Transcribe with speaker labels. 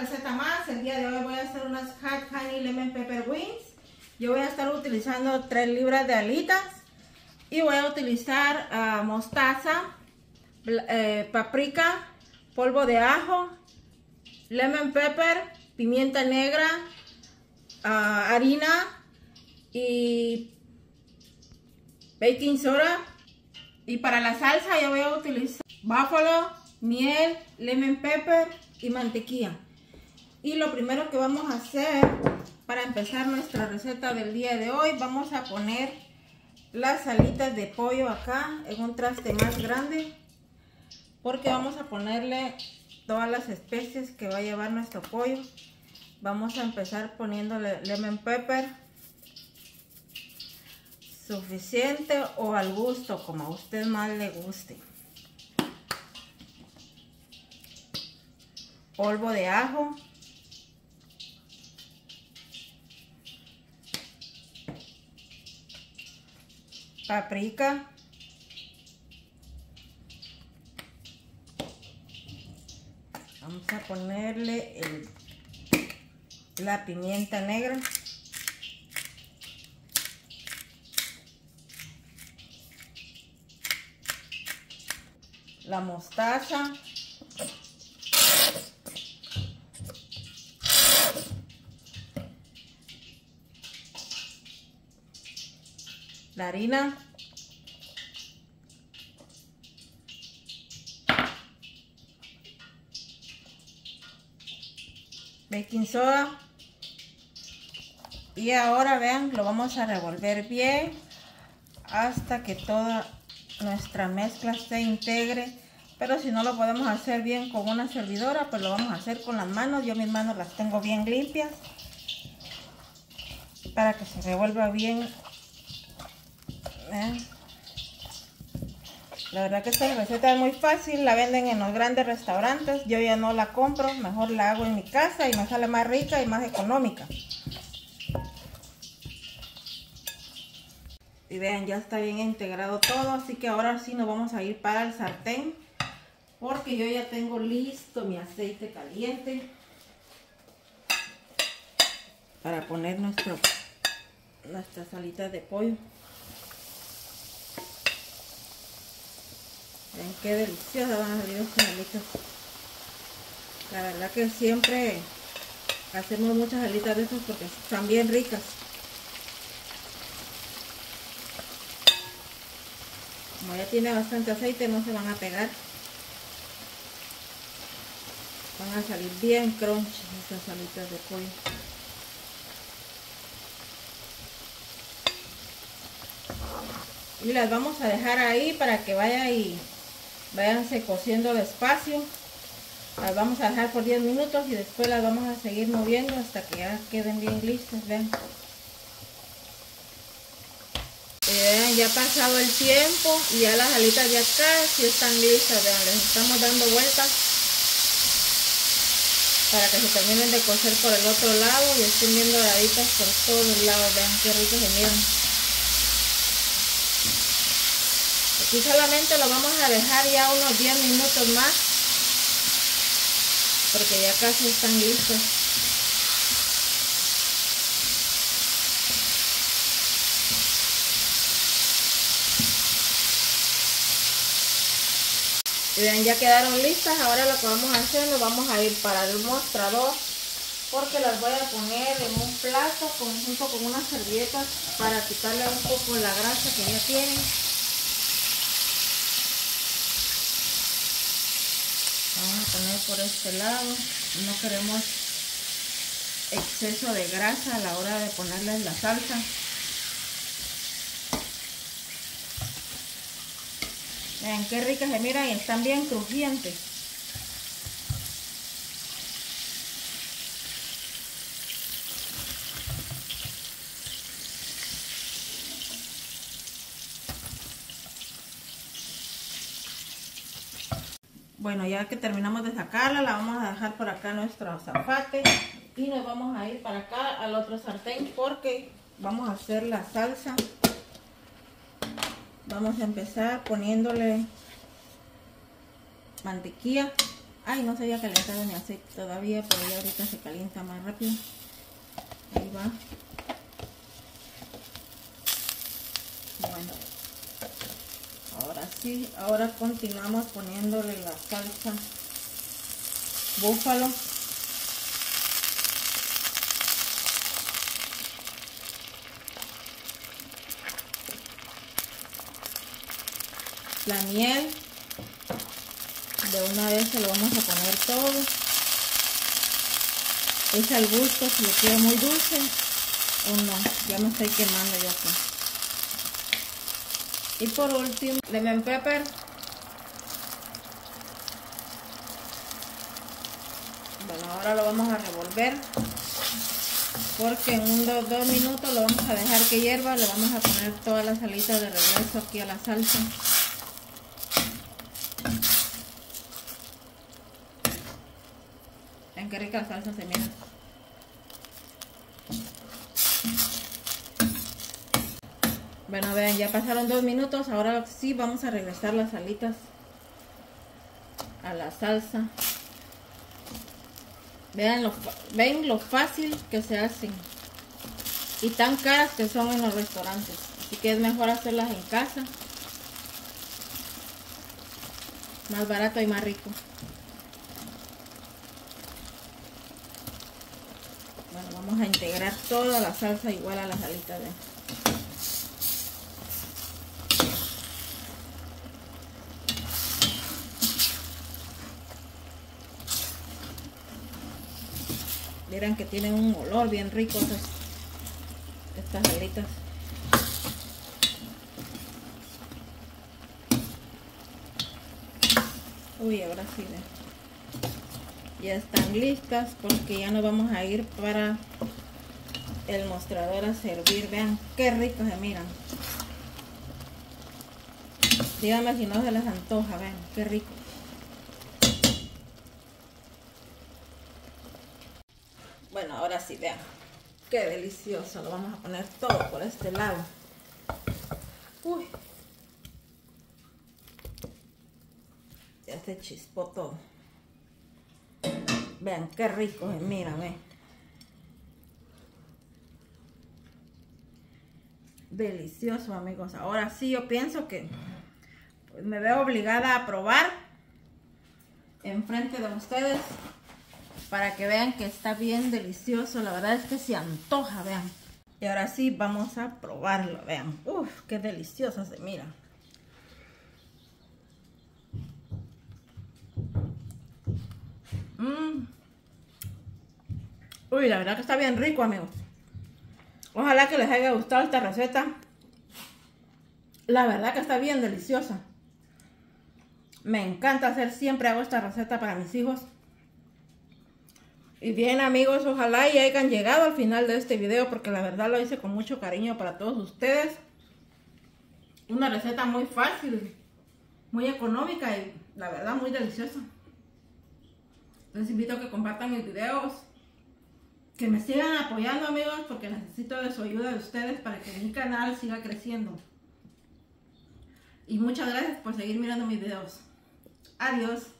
Speaker 1: receta más. El día de hoy voy a hacer unas hot honey lemon pepper wings. Yo voy a estar utilizando 3 libras de alitas y voy a utilizar uh, mostaza, eh, paprika, polvo de ajo, lemon pepper, pimienta negra, uh, harina y baking soda. Y para la salsa yo voy a utilizar buffalo, miel, lemon pepper y mantequilla. Y lo primero que vamos a hacer para empezar nuestra receta del día de hoy, vamos a poner las alitas de pollo acá en un traste más grande. Porque vamos a ponerle todas las especies que va a llevar nuestro pollo. Vamos a empezar poniéndole lemon pepper. Suficiente o al gusto, como a usted más le guste. polvo de ajo, paprika, vamos a ponerle el, la pimienta negra, la mostaza, la harina, baking soda. Y ahora vean lo vamos a revolver bien hasta que toda nuestra mezcla se integre. Pero si no lo podemos hacer bien con una servidora pues lo vamos a hacer con las manos. Yo mis manos las tengo bien limpias para que se revuelva bien ¿eh? La verdad que esta receta es muy fácil, la venden en los grandes restaurantes. Yo ya no la compro, mejor la hago en mi casa y me sale más rica y más económica. Y vean, ya está bien integrado todo, así que ahora sí nos vamos a ir para el sartén. Porque yo ya tengo listo mi aceite caliente. Para poner nuestro, nuestras alitas de pollo. Ven qué deliciosas van a salir estas alitas. La verdad que siempre hacemos muchas alitas de estas porque están bien ricas. Como ya tiene bastante aceite no se van a pegar. Van a salir bien crunchy estas alitas de pollo. Y las vamos a dejar ahí para que vaya y váyanse cociendo despacio. Las vamos a dejar por 10 minutos y después las vamos a seguir moviendo hasta que ya queden bien listas vean. Ya ha pasado el tiempo y ya las alitas ya casi están listas vean les estamos dando vueltas para que se terminen de cocer por el otro lado y estén bien doraditas por todos lados vean qué rico se miran Aquí solamente lo vamos a dejar ya unos 10 minutos más. Porque ya casi están listos. Bien, ya quedaron listas. Ahora lo que vamos a hacer, nos vamos a ir para el mostrador. Porque las voy a poner en un plato junto con unas servilletas para quitarle un poco la grasa que ya tienen. Vamos a poner por este lado. No queremos exceso de grasa a la hora de ponerles la salsa. Vean qué ricas se miran y están bien crujientes Bueno, ya que terminamos de sacarla, la vamos a dejar por acá nuestro zafate y nos vamos a ir para acá al otro sartén porque vamos a hacer la salsa. Vamos a empezar poniéndole mantequilla Ay, no se había calentado ni aceite todavía, pero ya ahorita se calienta más rápido. Ahí va. Bueno. Ahora sí, ahora continuamos poniéndole la salsa. Búfalo. La miel. De una vez se lo vamos a poner todo. Es al gusto si lo quiero muy dulce o no. Ya me estoy quemando ya aquí y por último lemon pepper bueno ahora lo vamos a revolver porque en un dos, minutos lo vamos a dejar que hierva le vamos a poner todas las alitas de regreso aquí a la salsa qué rica la salsa se mira. Bueno, vean, ya pasaron dos minutos. Ahora sí vamos a regresar las alitas a la salsa. Vean lo, ven lo fácil que se hacen. Y tan caras que son en los restaurantes. Así que es mejor hacerlas en casa. Más barato y más rico. vamos a integrar toda la salsa igual a las alitas de Miren que tienen un olor bien rico estas, estas alitas. Uy, ahora sí, ya están listas porque ya nos vamos a ir para el mostrador a servir. Vean qué ricos se miran. Díganme si no se les antoja vean qué rico bueno ahora sí vean. Qué delicioso lo vamos a poner todo por este lado. Uy. Ya se chispó todo. Vean qué rico es, mira, Delicioso, amigos. Ahora sí, yo pienso que pues, me veo obligada a probar enfrente de ustedes para que vean que está bien delicioso. La verdad es que se antoja, vean. Y ahora sí, vamos a probarlo, vean. Uf, qué delicioso se mira. Mmm. Uy, la verdad que está bien rico, amigos. Ojalá que les haya gustado esta receta. La verdad que está bien deliciosa. Me encanta hacer, siempre hago esta receta para mis hijos. Y bien amigos, ojalá y hayan llegado al final de este video porque la verdad lo hice con mucho cariño para todos ustedes. Una receta muy fácil, muy económica y la verdad muy deliciosa. Les invito a que compartan mis videos, que me sigan apoyando amigos porque necesito de su ayuda de ustedes para que mi canal siga creciendo. Y muchas gracias por seguir mirando mis videos. Adiós.